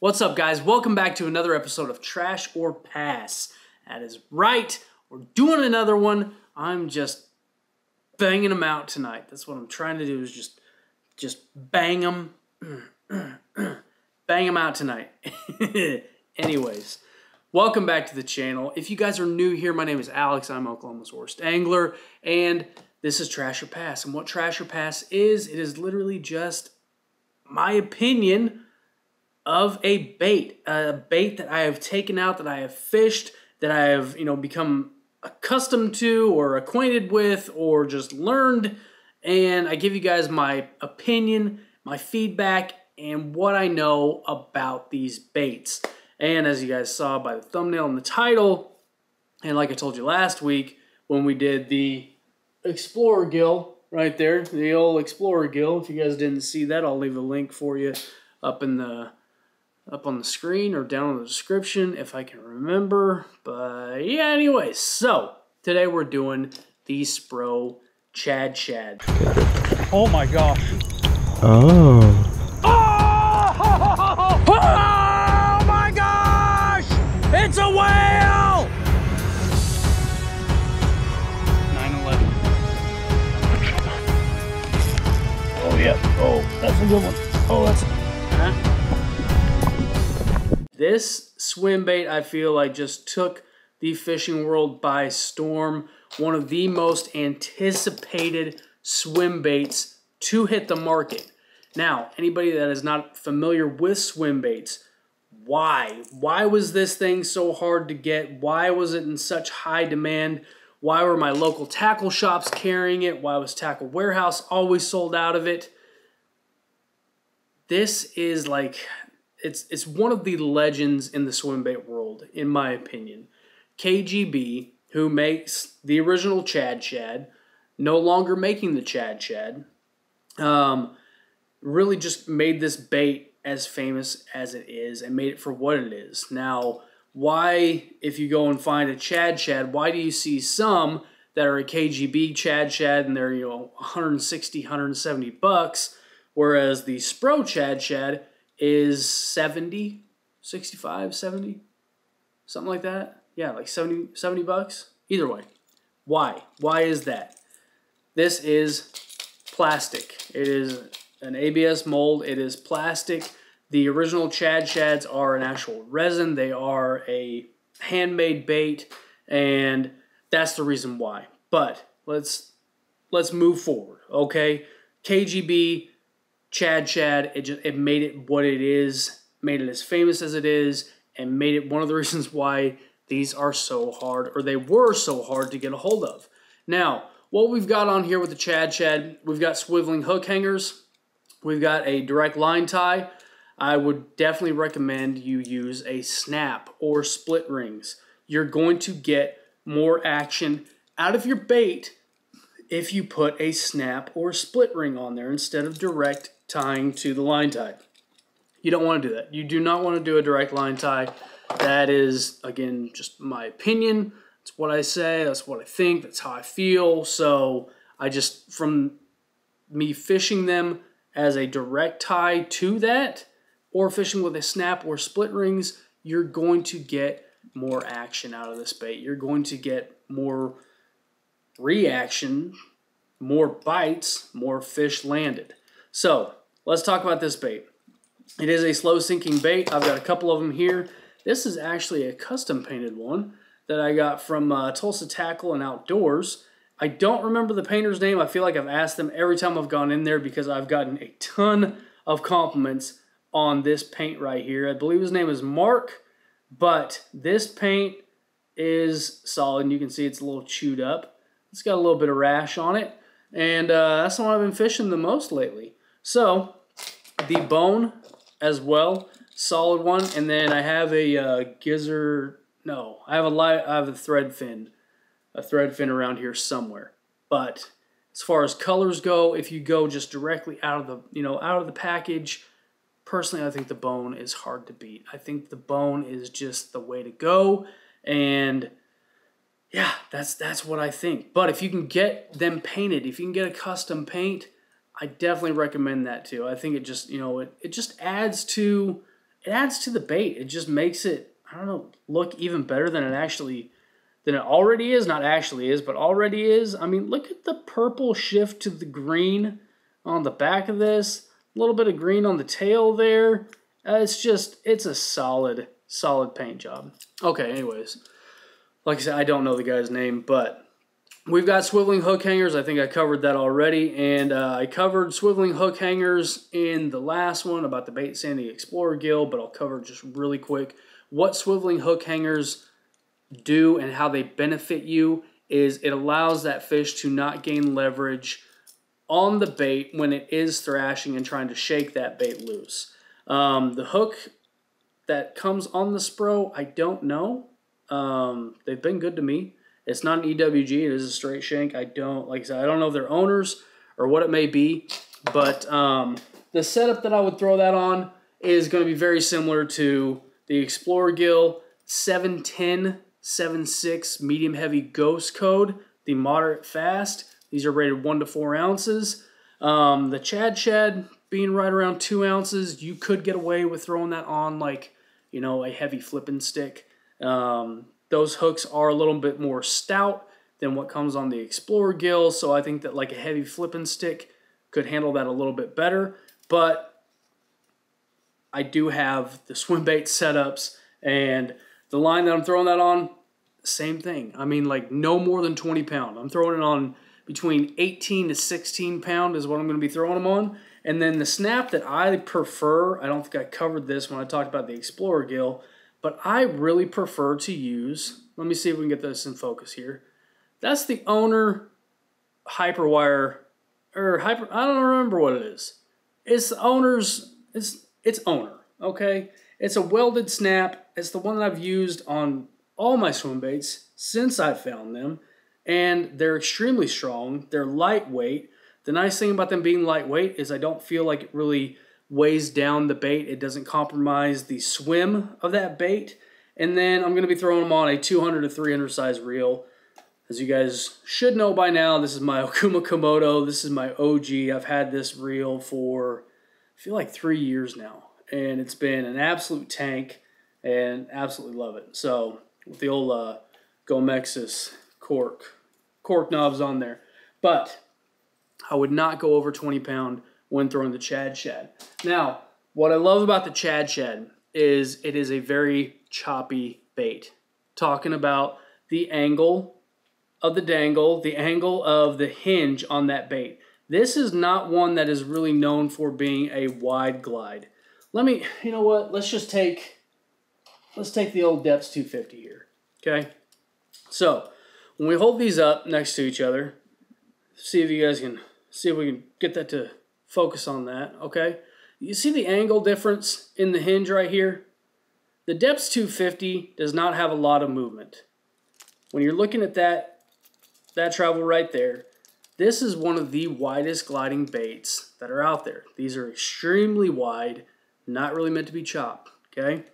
What's up, guys? Welcome back to another episode of Trash or Pass. That is right. We're doing another one. I'm just banging them out tonight. That's what I'm trying to do is just just bang them bang them out tonight. Anyways, welcome back to the channel. If you guys are new here, my name is Alex. I'm Oklahoma's worst angler and this is Trash or Pass. And what Trash or Pass is, it is literally just my opinion of a bait, a bait that I have taken out, that I have fished, that I have, you know, become accustomed to or acquainted with or just learned. And I give you guys my opinion, my feedback, and what I know about these baits. And as you guys saw by the thumbnail and the title, and like I told you last week when we did the Explorer Gill right there, the old Explorer Gill. If you guys didn't see that, I'll leave a link for you up in the up on the screen or down in the description if I can remember. But yeah, anyways, so today we're doing the Spro Chad Shad. Oh my gosh. Oh. Oh, oh my gosh! It's a whale! 911. Oh yeah. Oh, that's a good one. Oh, that's This swim bait, I feel like, just took the fishing world by storm. One of the most anticipated swim baits to hit the market. Now, anybody that is not familiar with swim baits, why? Why was this thing so hard to get? Why was it in such high demand? Why were my local tackle shops carrying it? Why was Tackle Warehouse always sold out of it? This is like it's it's one of the legends in the swim bait world, in my opinion. KGB, who makes the original Chad Shad, no longer making the Chad Shad, um, really just made this bait as famous as it is and made it for what it is. Now, why, if you go and find a Chad Shad, why do you see some that are a KGB Chad Shad and they're, you know, 160, 170 bucks, whereas the Spro Chad Shad is 70, 65, 70, something like that. Yeah, like 70, 70 bucks. Either way. Why? Why is that? This is plastic. It is an ABS mold. It is plastic. The original Chad Shads are an actual resin. They are a handmade bait, and that's the reason why. But let's let's move forward, okay? KGB, Chad Shad. it just it made it what it is, made it as famous as it is, and made it one of the reasons why these are so hard, or they were so hard to get a hold of. Now, what we've got on here with the Chad Shad, we've got swiveling hook hangers, we've got a direct line tie. I would definitely recommend you use a snap or split rings. You're going to get more action out of your bait if you put a snap or split ring on there instead of direct tying to the line tie. You don't want to do that. You do not want to do a direct line tie. That is, again, just my opinion. That's what I say. That's what I think. That's how I feel. So I just, from me fishing them as a direct tie to that, or fishing with a snap or split rings, you're going to get more action out of this bait. You're going to get more reaction, more bites, more fish landed. So let's talk about this bait. It is a slow sinking bait. I've got a couple of them here. This is actually a custom painted one that I got from uh, Tulsa Tackle and Outdoors. I don't remember the painter's name. I feel like I've asked them every time I've gone in there because I've gotten a ton of compliments on this paint right here. I believe his name is Mark, but this paint is solid. And you can see it's a little chewed up. It's got a little bit of rash on it. And uh, that's the one I've been fishing the most lately. So, the bone as well, solid one. And then I have a uh, gizzard, no, I have a I have a thread fin, a thread fin around here somewhere. But as far as colors go, if you go just directly out of the, you know, out of the package, personally, I think the bone is hard to beat. I think the bone is just the way to go. And yeah, that's that's what I think. But if you can get them painted, if you can get a custom paint, I definitely recommend that too. I think it just, you know, it, it just adds to it adds to the bait. It just makes it, I don't know, look even better than it actually than it already is. Not actually is, but already is. I mean, look at the purple shift to the green on the back of this. A little bit of green on the tail there. Uh, it's just, it's a solid, solid paint job. Okay, anyways. Like I said, I don't know the guy's name, but we've got swiveling hook hangers. I think I covered that already. And uh, I covered swiveling hook hangers in the last one about the Bait Sanity Explorer gill, but I'll cover just really quick. What swiveling hook hangers do and how they benefit you is it allows that fish to not gain leverage on the bait when it is thrashing and trying to shake that bait loose. Um, the hook that comes on the Spro, I don't know. Um, they've been good to me. It's not an EWG, it is a straight shank. I don't, like I said, I don't know if they're owners or what it may be, but um, the setup that I would throw that on is going to be very similar to the Explorer Gill 710 76 medium heavy ghost code, the moderate fast. These are rated one to four ounces. Um, the Chad Shad being right around two ounces, you could get away with throwing that on like, you know, a heavy flipping stick. Um, those hooks are a little bit more stout than what comes on the Explorer gill, so I think that like a heavy flipping stick could handle that a little bit better. But I do have the swim bait setups and the line that I'm throwing that on, same thing. I mean, like no more than 20 pound. I'm throwing it on between 18 to 16 pound is what I'm going to be throwing them on. And then the snap that I prefer, I don't think I covered this when I talked about the Explorer gill, but I really prefer to use, let me see if we can get this in focus here. That's the owner Hyperwire, or Hyper, I don't remember what it is. It's the owner's, it's, it's owner, okay? It's a welded snap. It's the one that I've used on all my swim baits since I found them and they're extremely strong. They're lightweight. The nice thing about them being lightweight is I don't feel like it really weighs down the bait. It doesn't compromise the swim of that bait. And then I'm going to be throwing them on a 200 to 300 size reel. As you guys should know by now, this is my Okuma Komodo. This is my OG. I've had this reel for, I feel like three years now. And it's been an absolute tank and absolutely love it. So with the old uh, Gomexus cork, cork knobs on there. But I would not go over 20 pound when throwing the Chad Shad. Now, what I love about the Chad Shad is it is a very choppy bait. Talking about the angle of the dangle, the angle of the hinge on that bait. This is not one that is really known for being a wide glide. Let me, you know what, let's just take, let's take the old Deps 250 here, okay? So, when we hold these up next to each other, see if you guys can see if we can get that to focus on that, okay? You see the angle difference in the hinge right here? The Deps 250 does not have a lot of movement. When you're looking at that, that travel right there, this is one of the widest gliding baits that are out there. These are extremely wide, not really meant to be chopped, okay?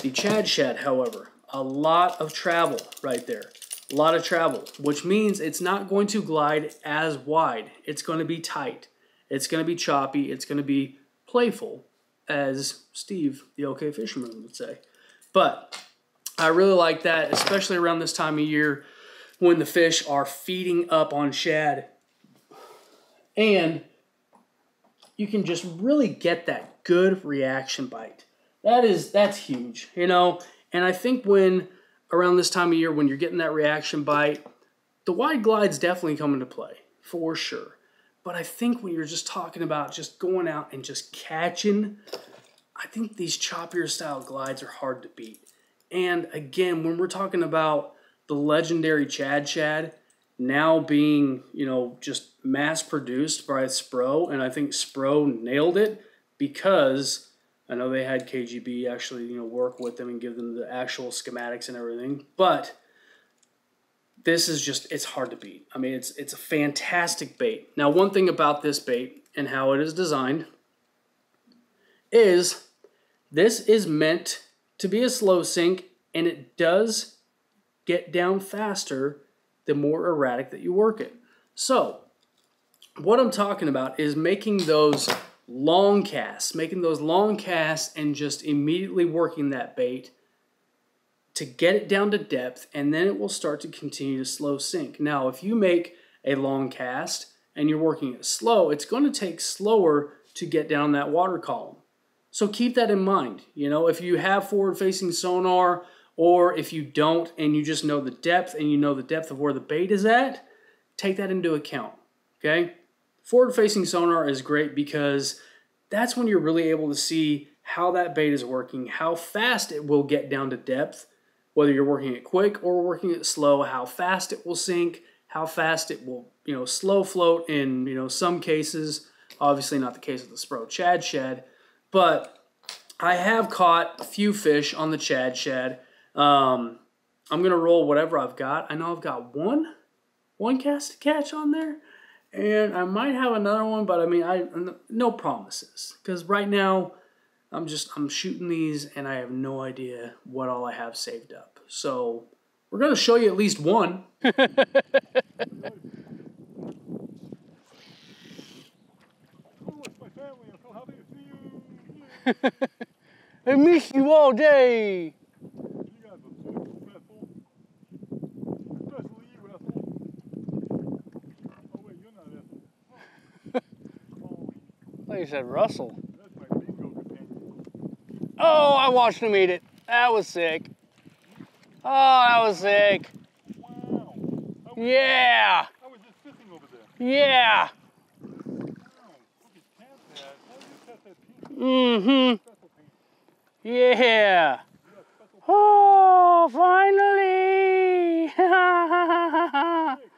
The Chad Shad, however, a lot of travel right there a lot of travel, which means it's not going to glide as wide. It's going to be tight. It's going to be choppy. It's going to be playful, as Steve, the OK Fisherman, would say. But I really like that, especially around this time of year when the fish are feeding up on shad. And you can just really get that good reaction bite. That is that's huge, you know. And I think when around this time of year when you're getting that reaction bite, the wide glides definitely come into play for sure. But I think when you're just talking about just going out and just catching, I think these choppier style glides are hard to beat. And again, when we're talking about the legendary Chad Shad now being, you know, just mass produced by Spro, and I think Spro nailed it because I know they had KGB actually, you know, work with them and give them the actual schematics and everything, but this is just it's hard to beat. I mean, it's it's a fantastic bait. Now, one thing about this bait and how it is designed is this is meant to be a slow sink and it does get down faster the more erratic that you work it. So, what I'm talking about is making those long casts, making those long casts and just immediately working that bait to get it down to depth, and then it will start to continue to slow sink. Now, if you make a long cast and you're working it slow, it's going to take slower to get down that water column. So keep that in mind. You know, if you have forward facing sonar, or if you don't and you just know the depth and you know the depth of where the bait is at, take that into account. Okay? Forward facing sonar is great because that's when you're really able to see how that bait is working, how fast it will get down to depth, whether you're working it quick or working it slow, how fast it will sink, how fast it will, you know, slow float in, you know, some cases. Obviously not the case of the Spro Chad Shad, but I have caught a few fish on the Chad Shad. Um, I'm gonna roll whatever I've got. I know I've got one, one cast to catch on there, and I might have another one, but I mean, I no promises because right now I'm just I'm shooting these and I have no idea what all I have saved up. So we're gonna show you at least one. I miss you all day. you said Russell. Oh, I watched him eat it. That was sick. Oh, that was sick. Wow. yeah. I was just fishing over there. Yeah. Mm-hmm. Yeah. Oh, finally.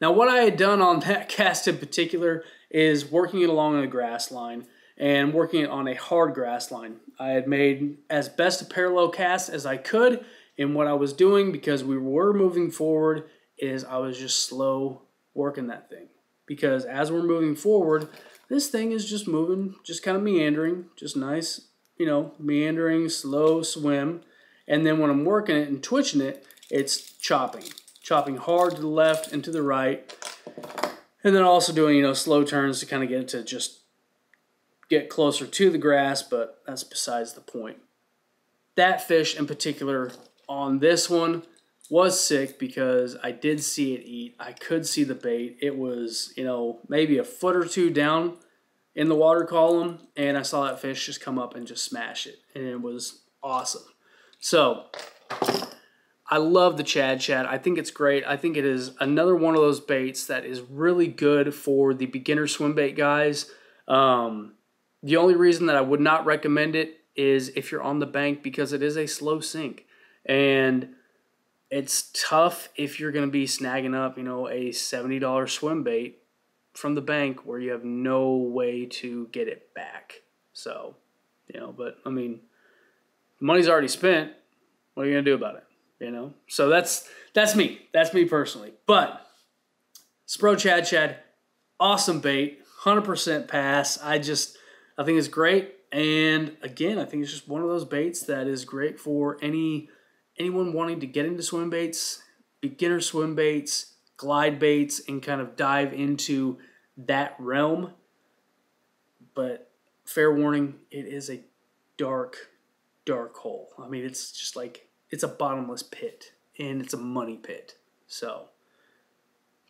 Now, what I had done on that cast in particular is working it along a grass line and working it on a hard grass line. I had made as best a parallel cast as I could in what I was doing because we were moving forward is I was just slow working that thing. Because as we're moving forward, this thing is just moving, just kind of meandering, just nice, you know, meandering, slow swim. And then when I'm working it and twitching it, it's chopping chopping hard to the left and to the right. And then also doing, you know, slow turns to kind of get it to just get closer to the grass, but that's besides the point. That fish in particular on this one was sick because I did see it eat. I could see the bait. It was, you know, maybe a foot or two down in the water column, and I saw that fish just come up and just smash it, and it was awesome. So, I love the Chad Shad. I think it's great. I think it is another one of those baits that is really good for the beginner swim bait guys. Um, the only reason that I would not recommend it is if you're on the bank because it is a slow sink. And it's tough if you're going to be snagging up, you know, a $70 swim bait from the bank where you have no way to get it back. So, you know, but I mean, money's already spent. What are you going to do about it? You know. So that's that's me. That's me personally. But Spro Chad Shad, awesome bait, hundred percent pass. I just I think it's great, and again, I think it's just one of those baits that is great for any anyone wanting to get into swim baits, beginner swim baits, glide baits, and kind of dive into that realm. But fair warning, it is a dark, dark hole. I mean, it's just like it's a bottomless pit and it's a money pit. So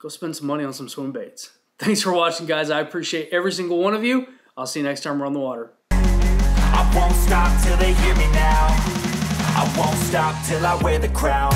go spend some money on some swim baits. Thanks for watching, guys. I appreciate every single one of you. I'll see you next time we're on the water. I won't stop till they hear me now. I won't stop till I wear the crown.